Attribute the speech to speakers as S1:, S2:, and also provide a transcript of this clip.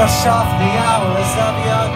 S1: brush off the hours of your